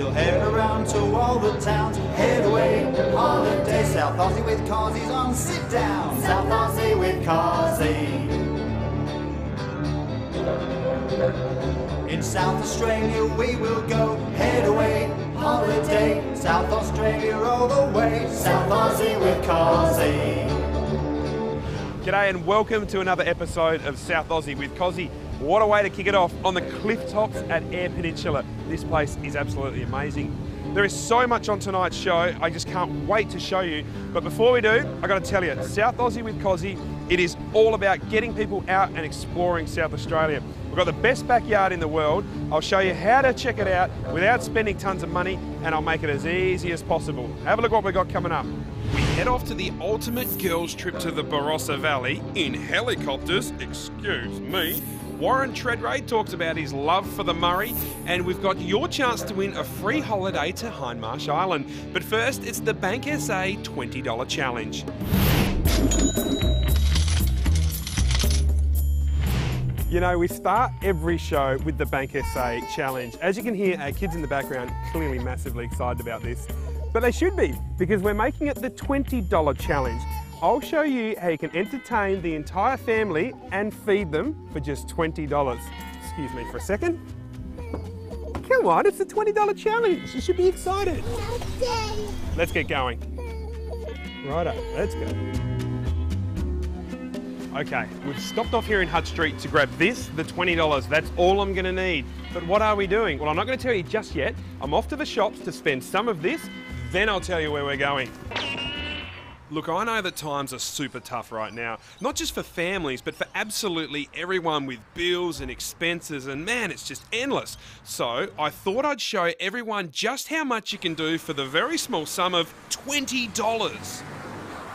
We'll head around to all the towns, head away, holiday. South Aussie with Cozzies on sit down. South Aussie with Cosi. In South Australia we will go, head away, holiday. South Australia all the way, South Aussie with Cosi. G'day and welcome to another episode of South Aussie with Cosi. What a way to kick it off on the cliff tops at Eyre Peninsula. This place is absolutely amazing. There is so much on tonight's show, I just can't wait to show you. But before we do, I gotta tell you, South Aussie with Cosi, it is all about getting people out and exploring South Australia. We've got the best backyard in the world. I'll show you how to check it out without spending tons of money and I'll make it as easy as possible. Have a look what we've got coming up. We head off to the ultimate girls' trip to the Barossa Valley in helicopters. Excuse me. Warren Tredrae talks about his love for the Murray, and we've got your chance to win a free holiday to Hindmarsh Island. But first, it's the BankSA $20 challenge. You know, we start every show with the Bank SA challenge. As you can hear, our kids in the background clearly massively excited about this. But they should be, because we're making it the $20 challenge. I'll show you how you can entertain the entire family and feed them for just $20. Excuse me for a second. Come on, it's a $20 challenge. You should be excited. Let's get going. Righto, let's go. Okay, we've stopped off here in Hutt Street to grab this, the $20. That's all I'm gonna need. But what are we doing? Well, I'm not gonna tell you just yet. I'm off to the shops to spend some of this, then I'll tell you where we're going. Look, I know that times are super tough right now, not just for families, but for absolutely everyone with bills and expenses, and man, it's just endless. So, I thought I'd show everyone just how much you can do for the very small sum of $20.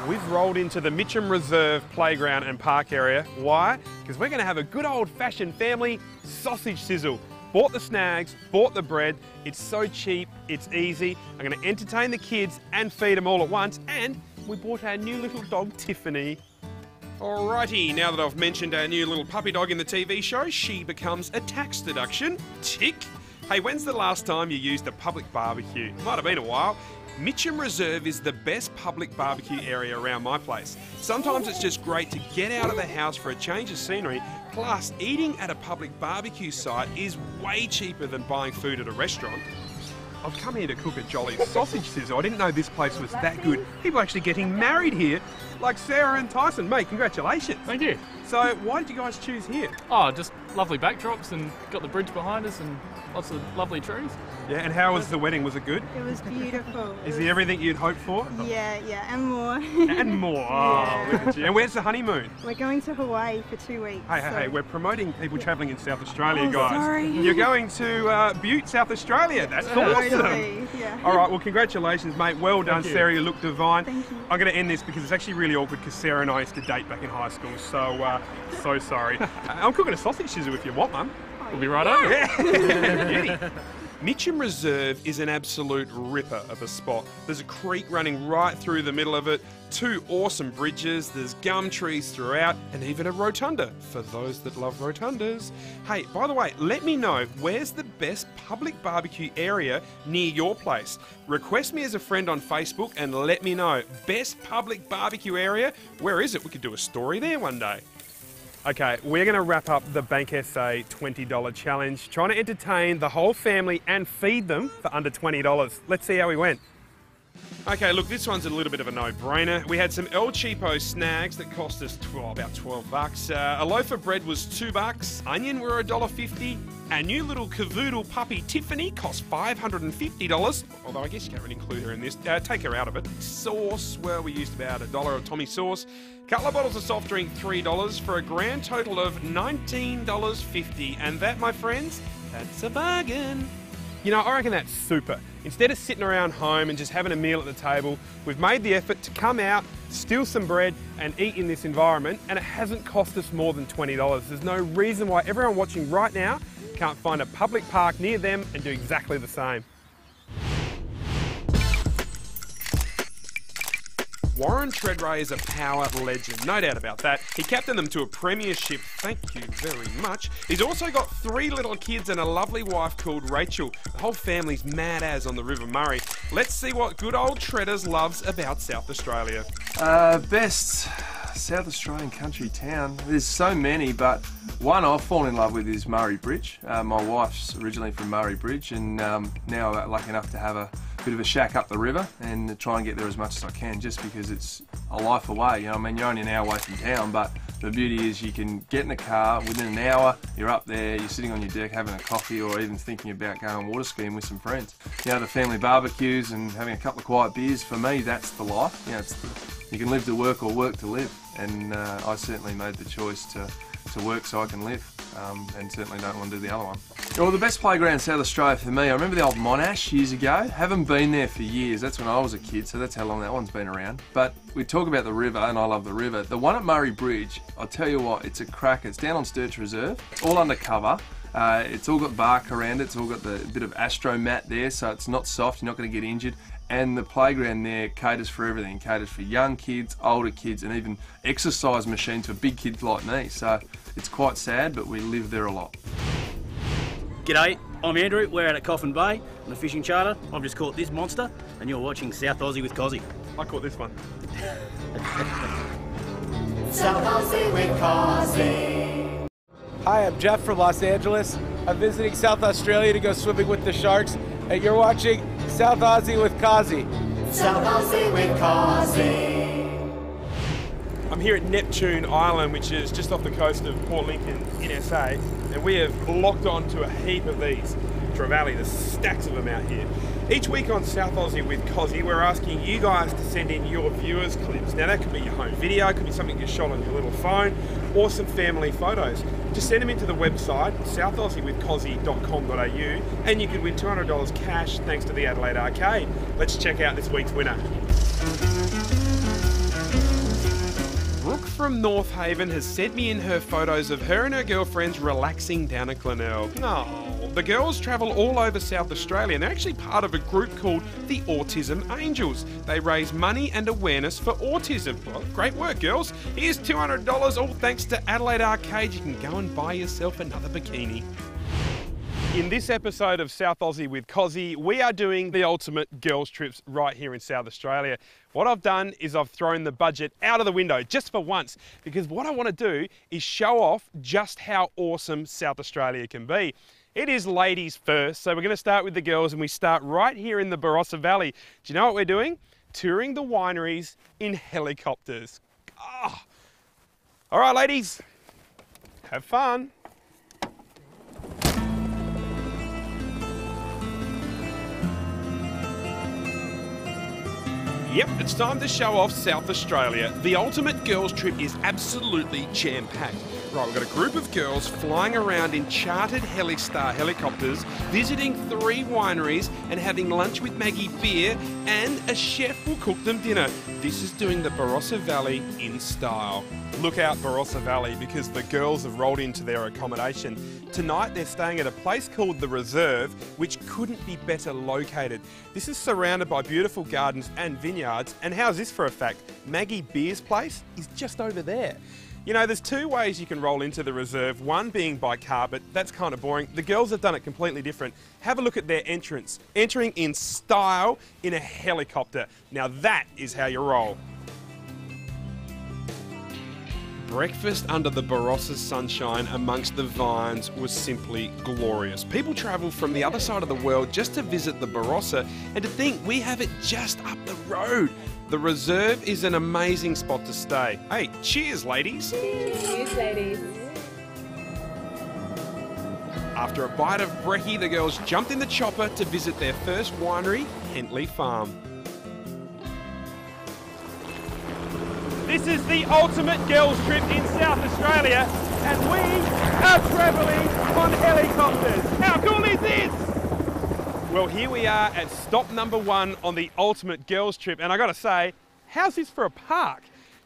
We've rolled into the Mitcham Reserve playground and park area. Why? Because we're going to have a good old fashioned family sausage sizzle. Bought the snags, bought the bread. It's so cheap, it's easy. I'm going to entertain the kids and feed them all at once. And we bought our new little dog, Tiffany. Alrighty, now that I've mentioned our new little puppy dog in the TV show, she becomes a tax deduction. Tick. Hey, when's the last time you used a public barbecue? Might have been a while. Mitcham Reserve is the best public barbecue area around my place. Sometimes it's just great to get out of the house for a change of scenery. Plus, eating at a public barbecue site is way cheaper than buying food at a restaurant. I've come here to cook a jolly sausage sizzle. I didn't know this place was that good. People are actually getting married here, like Sarah and Tyson. Mate, congratulations. Thank you. So, why did you guys choose here? Oh, just lovely backdrops and got the bridge behind us and lots of lovely trees. Yeah, and how was the wedding? Was it good? It was beautiful. Is he everything you'd hoped for? Yeah, yeah, and more. And more. Oh, Yeah. look. And where's the honeymoon? We're going to Hawaii for two weeks. Hey, hey, so- hey, we're promoting people travelling in South Australia, Oh, guys. sorry. You're going to uh, Butte, South Australia. That's awesome. Totally, yeah. All right, well, congratulations, mate. Well done, you. Sarah. You look divine. Thank you. I'm going to end this because it's actually really awkward because Sarah and I used to date back in high school. So, uh, so sorry. Uh, I'm cooking a sausage sizzle if you want, Mum. We'll be right over. Beauty. Mitcham Reserve is an absolute ripper of a spot. There's a creek running right through the middle of it, two awesome bridges, there's gum trees throughout, and even a rotunda for those that love rotundas. Hey, by the way, let me know where's the best public barbecue area near your place. Request me as a friend on Facebook and let me know. Best public barbecue area? Where is it? We could do a story there one day. Okay, we're going to wrap up the BankSA $20 challenge, trying to entertain the whole family and feed them for under $20. Let's see how we went. Okay, look, this one's a little bit of a no-brainer. We had some El Cheapo snags that cost us 12, about 12 bucks. Uh, a loaf of bread was two bucks. Onion were $1.50. Our new little cavoodle puppy Tiffany cost $550, although I guess you can't really include her in this. Uh, take her out of it. Sauce, well, we used about a dollar of Tommy sauce. Couple of bottles of soft drink, $3 for a grand total of $19.50. And that, my friends, that's a bargain. You know, I reckon that's super. Instead of sitting around home and just having a meal at the table, we've made the effort to come out, steal some bread, and eat in this environment, and it hasn't cost us more than $20. There's no reason why everyone watching right now can't find a public park near them and do exactly the same. Warren Tredrae is a power legend, no doubt about that. He captained them to a premiership, thank you very much. He's also got three little kids and a lovely wife called Rachel. The whole family's mad as on the River Murray. Let's see what good old Treaders loves about South Australia. Uh, best South Australian country town. There's so many, but one I've fallen in love with is Murray Bridge. Uh, my wife's originally from Murray Bridge, and um, now I'm lucky enough to have a bit of a shack up the river and try and get there as much as I can, just because it's a life away. You know, I mean, you're only an hour away from town, but the beauty is you can get in a car within an hour. You're up there, you're sitting on your deck having a coffee, or even thinking about going water skiing with some friends. You know, the family barbecues and having a couple of quiet beers. For me, that's the life. You know, it's you can live to work or work to live, and uh, I certainly made the choice to, to work so I can live, um, and certainly don't want to do the other one. Well, the best playground in South Australia for me, I remember the old Monash years ago. Haven't been there for years. That's when I was a kid, so that's how long that one's been around. But we talk about the river, and I love the river. The one at Murray Bridge, I'll tell you what, it's a crack. It's down on Sturts Reserve, all undercover. Uh, it's all got bark around it. It's all got the bit of astro mat there, so it's not soft. You're not going to get injured and the playground there caters for everything. It caters for young kids, older kids, and even exercise machines for big kids like me. So it's quite sad, but we live there a lot. G'day, I'm Andrew. We're out at Coffin Bay on a fishing charter. I've just caught this monster, and you're watching South Aussie with Cosi. I caught this one. South Aussie with Cosi. Hi, I'm Jeff from Los Angeles. I'm visiting South Australia to go swimming with the sharks, and you're watching South Aussie with Cosi. South Aussie with Cosi. I'm here at Neptune Island, which is just off the coast of Port Lincoln NSA, and we have locked on to a heap of these trevally. There's stacks of them out here. Each week on South Aussie with Cosi, we're asking you guys to send in your viewers' clips. Now that could be your home video, could be something you shot on your little phone, or some family photos. Just send them into the website, southaussiewithcozzy.com.au, and you could win $200 cash thanks to the Adelaide Arcade. Let's check out this week's winner. Brooke from North Haven has sent me in her photos of her and her girlfriends relaxing down at Glenelg. Oh, the girls travel all over South Australia and they're actually part of a group called the Autism Angels. They raise money and awareness for autism. Well, great work, girls. Here's $200, all thanks to Adelaide Arcade. You can go and buy yourself another bikini. In this episode of South Aussie with Cosi, we are doing the ultimate girls' trips right here in South Australia. What I've done is I've thrown the budget out of the window just for once because what I want to do is show off just how awesome South Australia can be. It is ladies first, so we're going to start with the girls and we start right here in the Barossa Valley. Do you know what we're doing? Touring the wineries in helicopters. Ah. All right, ladies, have fun. Yep, it's time to show off South Australia. The ultimate girls trip is absolutely jam-packed. Right, we've got a group of girls flying around in chartered Helistar helicopters, visiting three wineries and having lunch with Maggie Beer, and a chef will cook them dinner. This is doing the Barossa Valley in style. Look out Barossa Valley because the girls have rolled into their accommodation. Tonight they're staying at a place called The Reserve, which couldn't be better located. This is surrounded by beautiful gardens and vineyards, and how's this for a fact? Maggie Beer's place is just over there. You know, there's two ways you can roll into the reserve, one being by car, but that's kind of boring. The girls have done it completely different. Have a look at their entrance. Entering in style in a helicopter. Now that is how you roll. Breakfast under the Barossa's sunshine amongst the vines was simply glorious. People travel from the other side of the world just to visit the Barossa, and to think we have it just up the road. The reserve is an amazing spot to stay. Hey, cheers, ladies. Cheers, ladies. After a bite of brekkie, the girls jumped in the chopper to visit their first winery, Hentley Farm. This is the ultimate girls trip in South Australia, and we are travelling on helicopters. How cool is this? Well, here we are at stop number one on the ultimate girls trip, and I gotta say, how's this for a park?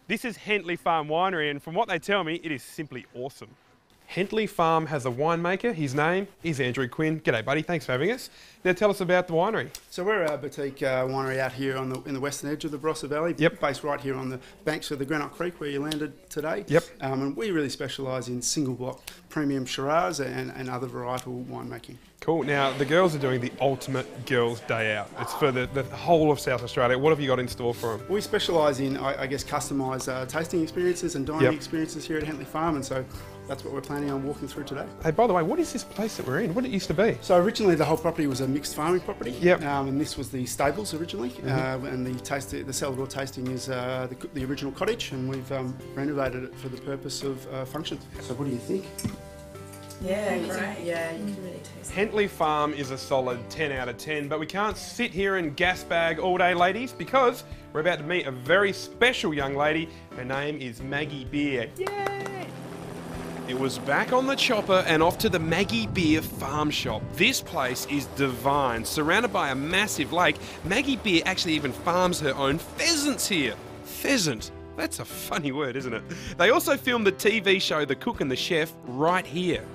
This is Hentley Farm Winery, and from what they tell me, it is simply awesome. Hentley Farm has a winemaker. His name is Andrew Quinn. G'day, buddy. Thanks for having us. Now, tell us about the winery. So we're a boutique uh, winery out here on the in the western edge of the Barossa Valley. Yep. Based right here on the banks of the Granite Creek where you landed today. Yep. Um, and we really specialise in single block premium Shiraz and, and other varietal winemaking. Cool. Now, the girls are doing the ultimate girls' day out. It's for the, the whole of South Australia. What have you got in store for them? We specialise in, I, I guess, customised uh, tasting experiences and dining Yep. experiences here at Hentley Farm, and so that's what we're planning on walking through today. Hey, by the way, what is this place that we're in? What did it used to be? So originally the whole property was a mixed farming property. Yep. Um, and this was the stables originally, uh, and the taste, the cellar door tasting is uh, the, the original cottage, and we've um, renovated it for the purpose of uh, functions. So what do you think? Yeah, great. Yeah, you can really taste it. Hentley Farm is a solid 10 out of 10, but we can't sit here and gas bag all day, ladies, because we're about to meet a very special young lady. Her name is Maggie Beer. Yay! It was back on the chopper and off to the Maggie Beer farm shop. This place is divine, surrounded by a massive lake. Maggie Beer actually even farms her own pheasants here. Pheasant. That's a funny word, isn't it? They also filmed the TV show The Cook and the Chef right here.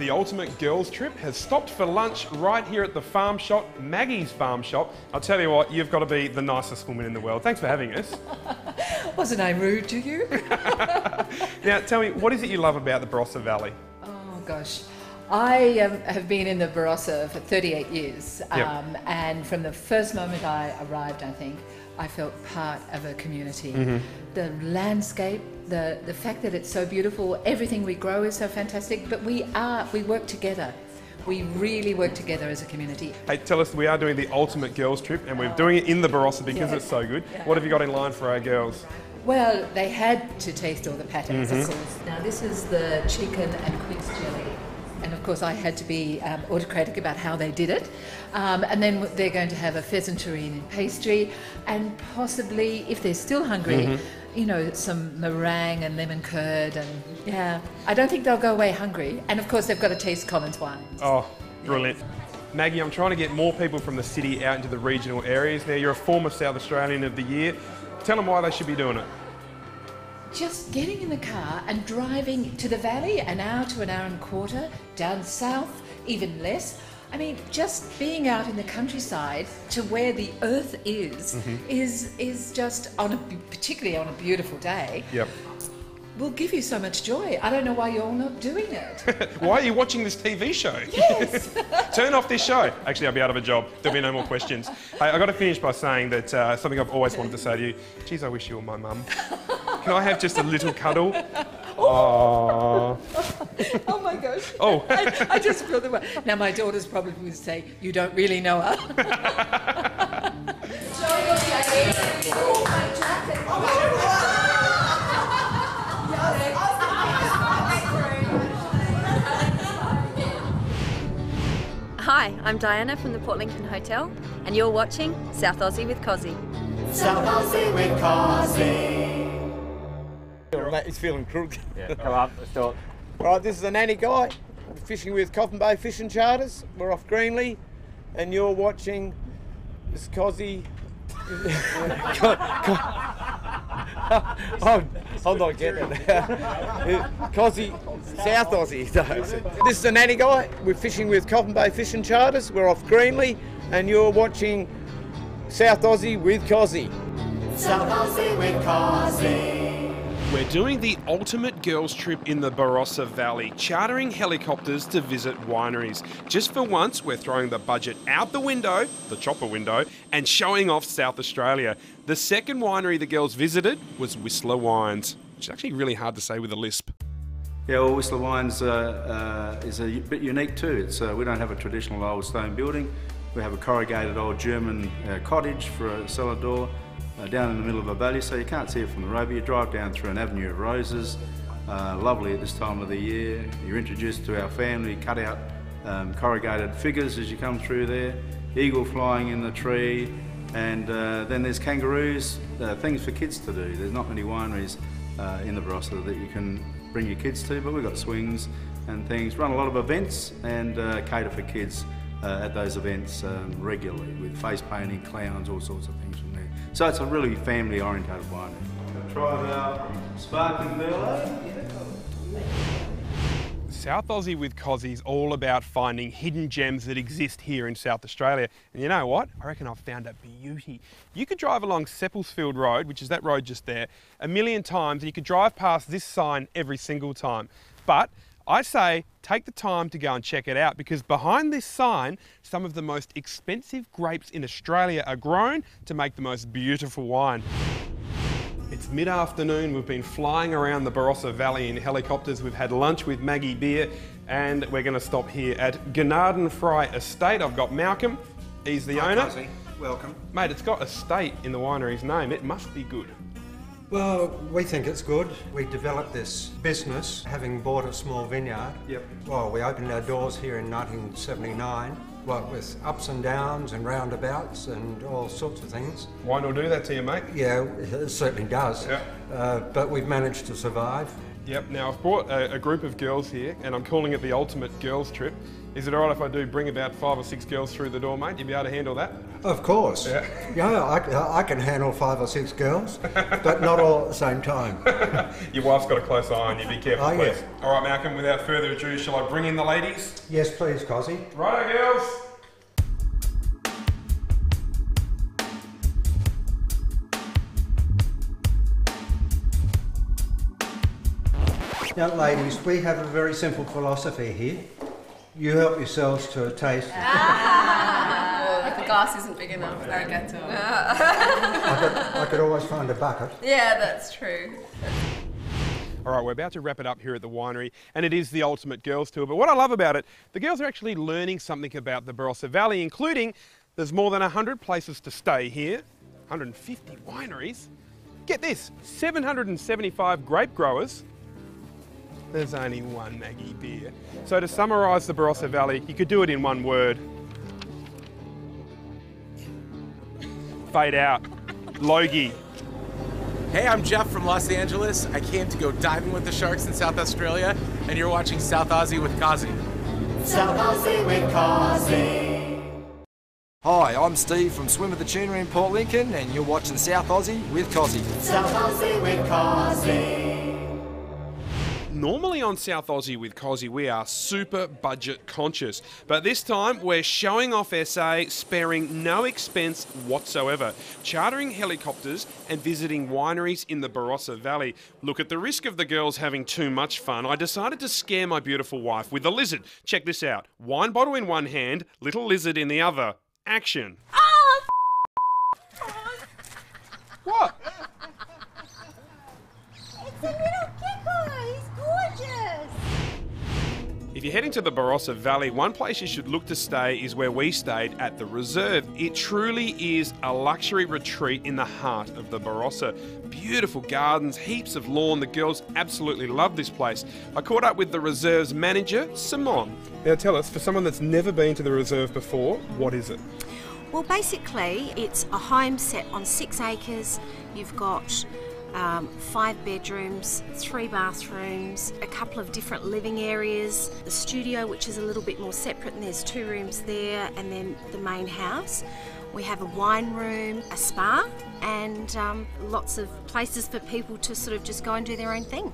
The Ultimate Girls Trip has stopped for lunch right here at the farm shop, Maggie's Farm Shop. I'll tell you what, you've got to be the nicest woman in the world. Thanks for having us. Wasn't I rude to you? Now, tell me, what is it you love about the Barossa Valley? oh gosh. I um, have been in the Barossa for 38 years, Yep. um, and from the first moment I arrived, I think I felt part of a community. Mm-hmm. The landscape, the the fact that it's so beautiful, everything we grow is so fantastic. But we are we work together. We really work together as a community. Hey, tell us, we are doing the Ultimate Girls Trip and we're doing it in the Barossa because Yeah. it's so good. What have you got in line for our girls? Well, they had to taste all the patties, Mm-hmm. of course. Now, this is the chicken and quince jelly. And of course, I had to be um, autocratic about how they did it. Um, and then they're going to have a pheasant terrine in pastry, and possibly, if they're still hungry, Mm-hmm. you know, some meringue and lemon curd. And yeah, I don't think they'll go away hungry. And of course, they've got to taste Collins wines. Oh, brilliant. Maggie, I'm trying to get more people from the city out into the regional areas. Now, you're a former South Australian of the Year. Tell them why they should be doing it. Just getting in the car and driving to the valley, an hour to an hour and a quarter, down south, even less. I mean, just being out in the countryside to where the earth is, is is just on a particularly on a beautiful day, Yep. will give you so much joy. I don't know why you're not doing it. Why are you watching this TV show? Yes. Turn off this show. Actually, I'll be out of a job. There'll be no more questions. Hey, i got to finish by saying that uh, something I've always wanted to say to you. Geez, I wish you were my mum. Can I have just a little cuddle? Oh. oh my gosh. Oh. I, I just feel the way. Now my daughters probably would say, "You don't really know her." Hi, I'm Diana from the Port Lincoln Hotel, and you're watching South Aussie with Cosi. South Aussie with Cosi. Mate, he's feeling crook. Yeah, come on, let's do it. Right, this is a nanny guy fishing with Coffin Bay Fishing Charters. We're off Greenly, and you're watching this Cosi. oh, I'm not getting it. Cosi, South Aussie. No. This is a nanny guy. We're fishing with Coffin Bay Fishing Charters. We're off Greenly, and you're watching South Aussie with Cosi. South Aussie with Cosi. We're doing the ultimate girls' trip in the Barossa Valley, chartering helicopters to visit wineries. Just for once, we're throwing the budget out the window, the chopper window, and showing off South Australia. The second winery the girls visited was Whistler Wines, which is actually really hard to say with a lisp. Yeah, well, Whistler Wines uh, uh, is a bit unique too. It's uh, we don't have a traditional old stone building. We have a corrugated old German uh, cottage for a cellar door uh, down in the middle of a valley, so you can't see it from the road. But you drive down through an avenue of roses. Uh, lovely at this time of the year. You're introduced to our family cut out um, corrugated figures as you come through there. Eagle flying in the tree, and uh, then there's kangaroos. Uh, things for kids to do. There's not many wineries uh, in the Barossa that you can bring your kids to, but we've got swings and things. Run a lot of events and uh, cater for kids at those events um, regularly with face painting, clowns, all sorts of things. So it's a really family orientated winery. Try it out. sparkling Merlot. South Aussie with Cosi is all about finding hidden gems that exist here in South Australia. And you know what? I reckon I've found a beauty. You could drive along Seppeltsfield Road, which is that road just there, a million times, and you could drive past this sign every single time. But I say take the time to go and check it out because behind this sign, some of the most expensive grapes in Australia are grown to make the most beautiful wine. It's mid afternoon. We've been flying around the Barossa Valley in helicopters. We've had lunch with Maggie Beer, and we're going to stop here at Gnadenfrei Estate. I've got Malcolm, he's the Hi, owner. Welcome. Mate, it's got estate in the winery's name. It must be good. Well, we think it's good. We developed this business having bought a small vineyard. Yep. Well, we opened our doors here in 1979, what with ups and downs and roundabouts and all sorts of things. Wine will do that to you, mate. Yeah, it certainly does. Yeah. Uh, but we've managed to survive. Yep. Now I've brought a, a group of girls here, and I'm calling it the ultimate girls trip. Is it alright if I do bring about five or six girls through the door, mate? You'd be able to handle that? Of course. Yeah. Yeah, I, I can handle five or six girls, but not all at the same time. Your wife's got a close eye on you. Be careful, Oh, yeah. All right, Malcolm. Without further ado, shall I bring in the ladies? Yes, please, Cosi. Righto, girls. Now, ladies, we have a very simple philosophy here. You help yourselves to a taste. well, if the glass isn't big enough, arigato. I could, I could always find a bucket. yeah, that's true. All right, we're about to wrap it up here at the winery, and it is the ultimate girls tour. But what I love about it, the girls are actually learning something about the Barossa Valley, including there's more than 100 places to stay here, 150 wineries. Get this 775 grape growers. There's only one Maggie beer. So, to summarise the Barossa Valley, you could do it in one word fade out. Logie. Hey, I'm Jeff from Los Angeles. I came to go diving with the sharks in South Australia, and you're watching South Aussie with Cosi. South Aussie with Cosi. Hi, I'm Steve from Swim with the Tuna in Port Lincoln, and you're watching South Aussie with Cosi. South Aussie with Cosi. Normally on South Aussie with Cosi, we are super budget conscious, but this time we're showing off SA, sparing no expense whatsoever, chartering helicopters and visiting wineries in the Barossa Valley. Look, at the risk of the girls having too much fun, I decided to scare my beautiful wife with a lizard. Check this out wine bottle in one hand, little lizard in the other. Action. Oh, what? It's a little If you're heading to the Barossa Valley, one place you should look to stay is where we stayed at the Reserve. It truly is a luxury retreat in the heart of the Barossa. Beautiful gardens, heaps of lawn. The girls absolutely love this place. I caught up with the Reserve's manager, Simon. Now tell us, for someone that's never been to the Reserve before, what is it? Well, basically, it's a home set on six acres. You've got um, five bedrooms, three bathrooms, a couple of different living areas, the studio, which is a little bit more separate, and there's two rooms there, and then the main house. We have a wine room, a spa, and um, lots of places for people to sort of just go and do their own thing.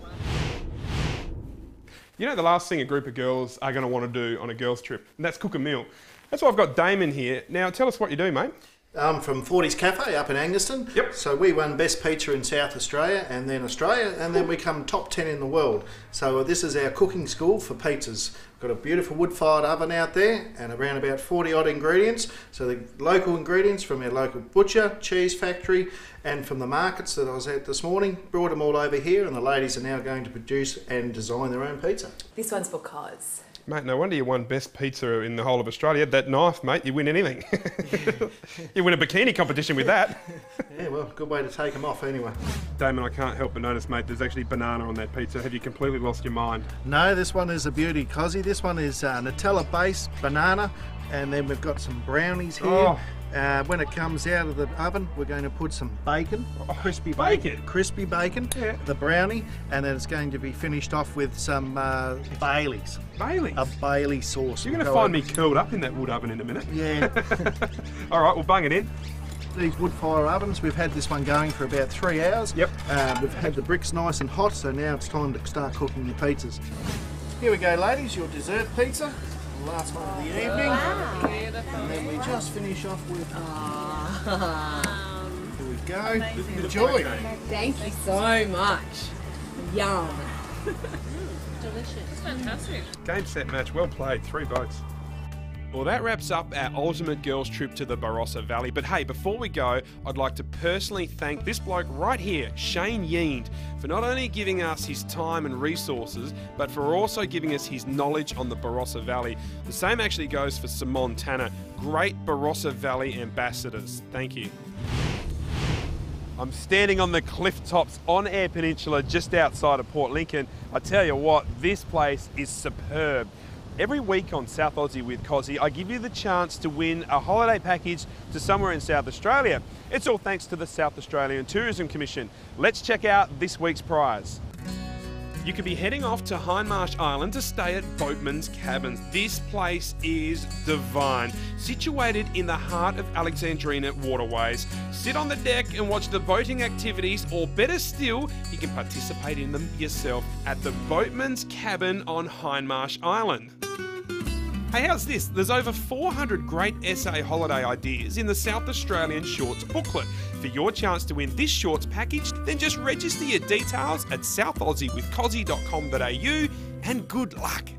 You know, the last thing a group of girls are going to want to do on a girls' trip, and that's cook a meal. That's why I've got Damon here. Now, tell us what you do, mate. I'm from 40s Cafe up in Angaston. Yep. So we won Best Pizza in South Australia and then Australia, and then we come top 10 in the world. So this is our cooking school for pizzas. Got a beautiful wood-fired oven out there and around about 40 odd ingredients. So the local ingredients from our local butcher, cheese factory, and from the markets that I was at this morning, brought them all over here, and the ladies are now going to produce and design their own pizza. This one's for Cos. Mate, no wonder you won best pizza in the whole of Australia. That knife, mate, you win anything. you win a bikini competition with that. Yeah, well, good way to take them off anyway. Damon, I can't help but notice, mate, there's actually banana on that pizza. Have you completely lost your mind? No, this one is a beauty, Cosi. This one is uh, Nutella-based banana, and then we've got some brownies here. Oh. Uh, when it comes out of the oven, we're going to put some bacon, crispy bacon, bacon? crispy bacon, the brownie, and then it's going to be finished off with some uh, Baileys. Baileys? A Bailey sauce. You're going to find me curled up in that wood oven in a minute. Yeah. All right, we'll bung it in. These wood fire ovens, we've had this one going for about three hours. Yep. Uh, we've had the bricks nice and hot, so now it's time to start cooking the pizzas. Here we go, ladies, your dessert pizza. The last one of the evening. And then we just finish off with. Uh, here we go. Enjoy. Thank you so much. Yum. Delicious. Fantastic. Game, set, match. Well played. Three votes. Well, that wraps up our ultimate girls' trip to the Barossa Valley. But hey, before we go, I'd like to personally thank this bloke right here, Shane Yeend, for not only giving us his time and resources, but for also giving us his knowledge on the Barossa Valley. The same actually goes for Simon Tanner, great Barossa Valley ambassadors. Thank you. I'm standing on the cliff tops on Eyre Peninsula just outside of Port Lincoln. I tell you what, this place is superb. Every week on South Aussie with Cosi, I give you the chance to win a holiday package to somewhere in South Australia. It's all thanks to the South Australian Tourism Commission. Let's check out this week's prize. You could be heading off to Hindmarsh Island to stay at Boatman's Cabins. This place is divine. Situated in the heart of Alexandrina waterways. Sit on the deck and watch the boating activities, or better still, you can participate in them yourself at the Boatman's Cabin on Hindmarsh Island. Hey, how's this? There's over 400 great SA holiday ideas in the South Australian Shorts booklet. For your chance to win this shorts package, then just register your details at southausieWithCozzy.com.au and good luck.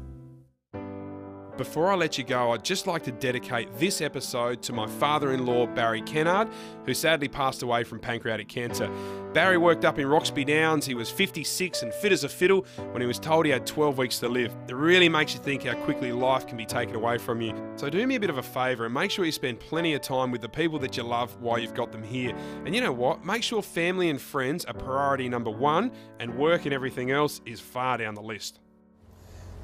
Before I let you go, I'd just like to dedicate this episode to my father in law, Barry Kennard, who sadly passed away from pancreatic cancer. Barry worked up in Roxby Downs. He was 56 and fit as a fiddle when he was told he had 12 weeks to live. It really makes you think how quickly life can be taken away from you. So do me a bit of a favour and make sure you spend plenty of time with the people that you love while you've got them here. And you know what? Make sure family and friends are priority number one, and work and everything else is far down the list.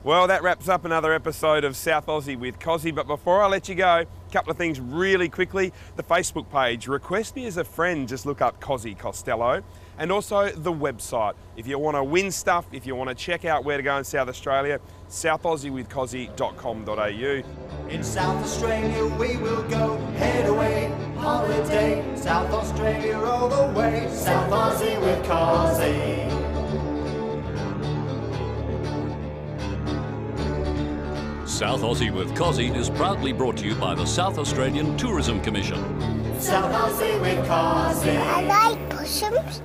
Well, that wraps up another episode of South Aussie with Cosi. But before I let you go, a couple of things really quickly. The Facebook page, request me as a friend, just look up Cosi Costello. And also the website. If you want to win stuff, if you want to check out where to go in South Australia, southaussiewithcozzy.com.au. In South Australia we will go, head away, holiday. South Australia all the way, South Aussie with Cosi. South Aussie with Cosi is proudly brought to you by the South Australian Tourism Commission. South Aussie with Cosi. I like possums.